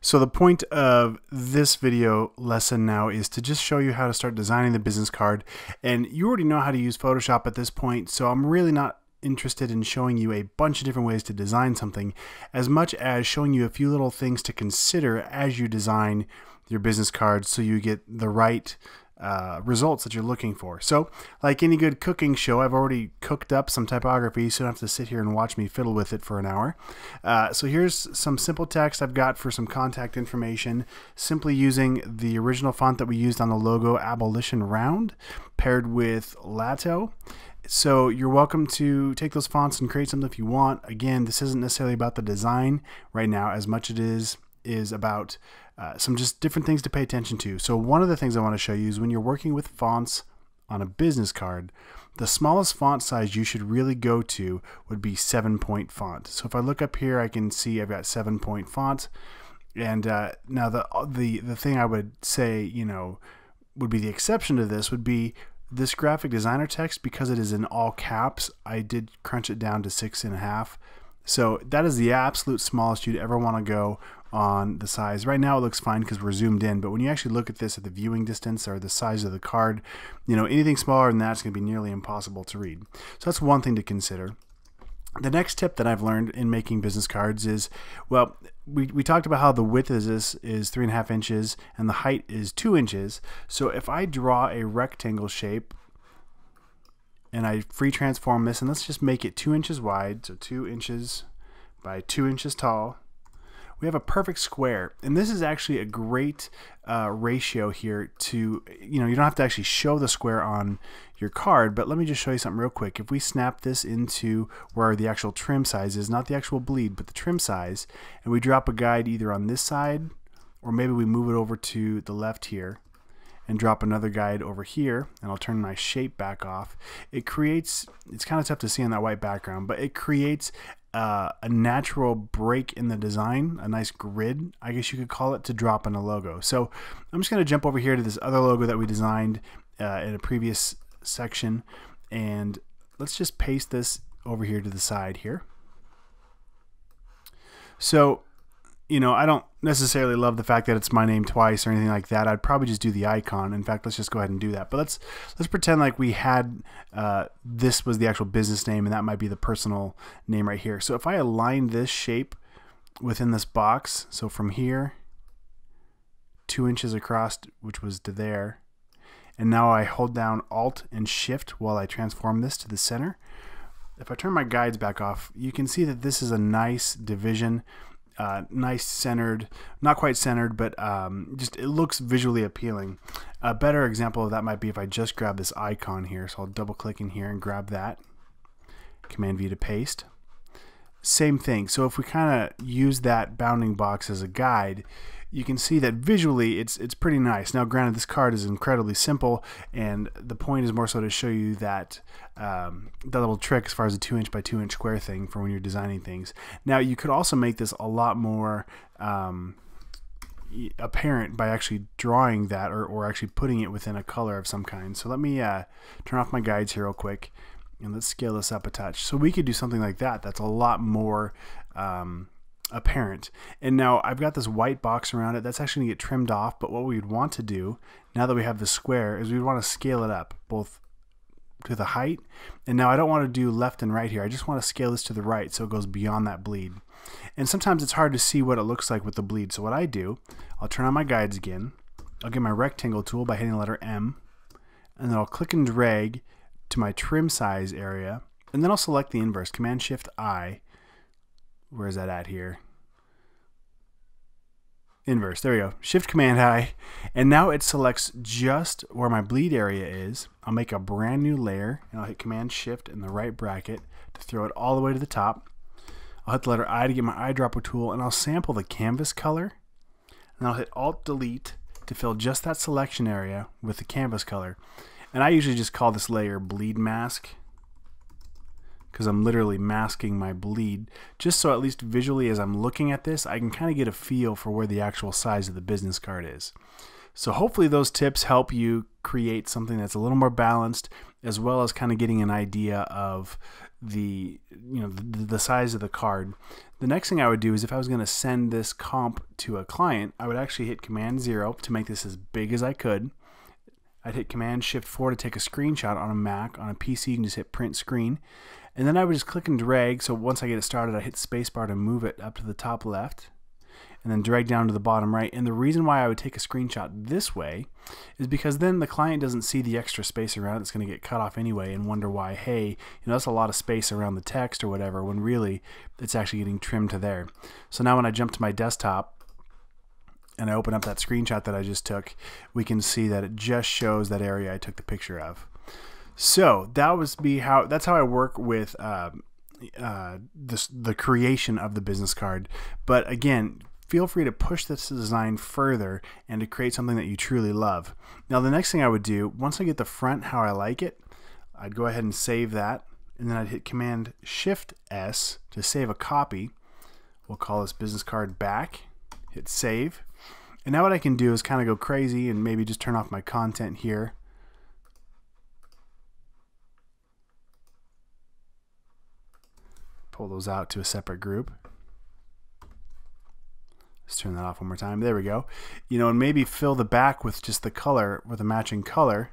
So the point of this video lesson now is to just show you how to start designing the business card. And you already know how to use Photoshop at this point, so I'm really not interested in showing you a bunch of different ways to design something as much as showing you a few little things to consider as you design your business card so you get the right uh, results that you're looking for. So, like any good cooking show, I've already cooked up some typography, so you don't have to sit here and watch me fiddle with it for an hour. Uh, so, here's some simple text I've got for some contact information, simply using the original font that we used on the logo, Abolition Round, paired with Lato. So you're welcome to take those fonts and create something if you want. Again, this isn't necessarily about the design right now as much as it is is about uh, some just different things to pay attention to. So one of the things I want to show you is when you're working with fonts on a business card, the smallest font size you should really go to would be 7 point font. So if I look up here, I can see I've got 7 point font. And uh, now the, the, the thing I would say, you know, would be the exception to this would be this graphic designer text because it is in all caps. I did crunch it down to six and a half. So that is the absolute smallest you'd ever want to go on the size. Right now it looks fine because we're zoomed in, but when you actually look at this at the viewing distance or the size of the card, you know, anything smaller than that's going to be nearly impossible to read. So that's one thing to consider. The next tip that I've learned in making business cards is, well, we, we talked about how the width is this is three and a half inches and the height is two inches. So if I draw a rectangle shape and I free transform this, and let's just make it two inches wide, so two inches by two inches tall, we have a perfect square. And this is actually a great uh, ratio here to, you know, you don't have to actually show the square on your card, but let me just show you something real quick. If we snap this into where the actual trim size is, not the actual bleed, but the trim size, and we drop a guide either on this side, or maybe we move it over to the left here, and drop another guide over here and I'll turn my shape back off it creates it's kind of tough to see on that white background but it creates uh, a natural break in the design, a nice grid, I guess you could call it, to drop in a logo. So I'm just going to jump over here to this other logo that we designed uh, in a previous section, and let's just paste this over here to the side here. So you know, I don't necessarily love the fact that it's my name twice or anything like that. I'd probably just do the icon. In fact, let's just go ahead and do that. But let's let's pretend like we had uh, this was the actual business name, and that might be the personal name right here. So if I align this shape within this box, so from here two inches across, which was to there, and now I hold down Alt and Shift while I transform this to the center. If I turn my guides back off, you can see that this is a nice division uh, nice centered, not quite centered, but um, just it looks visually appealing. A better example of that might be if I just grab this icon here. So I'll double click in here and grab that. Command V to paste. Same thing. So if we kind of use that bounding box as a guide, you can see that visually it's it's pretty nice. Now, granted, this card is incredibly simple, and the point is more so to show you that um, that little trick as far as a two inch by two inch square thing for when you're designing things. Now, you could also make this a lot more. Um, apparent by actually drawing that or, or actually putting it within a color of some kind. So let me uh, turn off my guides here real quick and let's scale this up a touch. So we could do something like that. That's a lot more um, apparent. And now I've got this white box around it. That's actually going to get trimmed off. But what we'd want to do, now that we have the square, is we'd want to scale it up, both to the height. And now I don't want to do left and right here. I just want to scale this to the right so it goes beyond that bleed. And sometimes it's hard to see what it looks like with the bleed. So what I do, I'll turn on my guides again. I'll get my rectangle tool by hitting the letter M. And then I'll click and drag to my trim size area. And then I'll select the inverse, Command Shift I, where is that at here? Inverse, there we go. Shift Command I, and now it selects just where my bleed area is. I'll make a brand new layer, and I'll hit Command Shift in the right bracket to throw it all the way to the top. I'll hit the letter I to get my eyedropper tool, and I'll sample the canvas color, and I'll hit Alt Delete to fill just that selection area with the canvas color. And I usually just call this layer Bleed Mask because I'm literally masking my bleed just so at least visually as I'm looking at this I can kind of get a feel for where the actual size of the business card is. So hopefully those tips help you create something that's a little more balanced as well as kind of getting an idea of the you know the, the size of the card. The next thing I would do is if I was going to send this comp to a client, I would actually hit Command Zero to make this as big as I could. I'd hit Command Shift 4 to take a screenshot on a Mac. On a PC, you can just hit Print Screen. And then I would just click and drag. So once I get it started, I hit spacebar to move it up to the top left and then drag down to the bottom right. And the reason why I would take a screenshot this way is because then the client doesn't see the extra space around. It's going to get cut off anyway and wonder why, hey, you know, that's a lot of space around the text or whatever, when really it's actually getting trimmed to there. So now when I jump to my desktop, and I open up that screenshot that I just took, we can see that it just shows that area I took the picture of. So that was be how that's how I work with um, uh, this, the creation of the business card. But again, feel free to push this design further and to create something that you truly love. Now the next thing I would do, once I get the front how I like it, I'd go ahead and save that and then I'd hit Command Shift S to save a copy. We'll call this business card back, hit save. And now what I can do is kind of go crazy and maybe just turn off my content here. Pull those out to a separate group. Let's turn that off one more time. There we go. You know, and maybe fill the back with just the color, with a matching color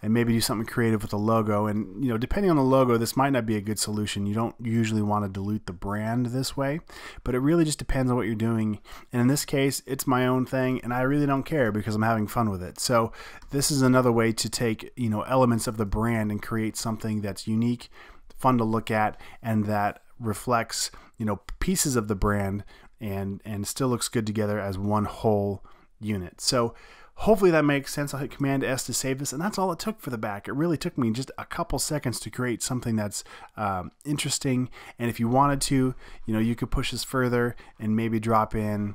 and maybe do something creative with the logo. And, you know, depending on the logo, this might not be a good solution. You don't usually want to dilute the brand this way, but it really just depends on what you're doing. And in this case, it's my own thing, and I really don't care because I'm having fun with it. So this is another way to take, you know, elements of the brand and create something that's unique, fun to look at, and that reflects, you know, pieces of the brand and and still looks good together as one whole unit. So Hopefully that makes sense. I'll hit Command S to save this, and that's all it took for the back. It really took me just a couple seconds to create something that's um, interesting. And if you wanted to, you know, you could push this further and maybe drop in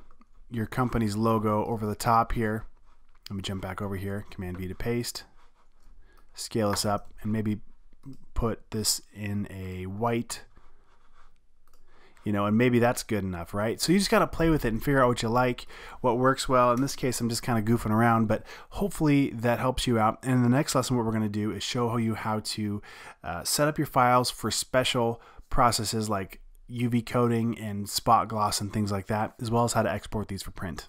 your company's logo over the top here. Let me jump back over here. Command V to paste. Scale this up and maybe put this in a white you know, and maybe that's good enough, right? So you just got to play with it and figure out what you like, what works well. In this case, I'm just kind of goofing around, but hopefully that helps you out. And in the next lesson, what we're going to do is show you how to uh, set up your files for special processes like UV coating and spot gloss and things like that, as well as how to export these for print.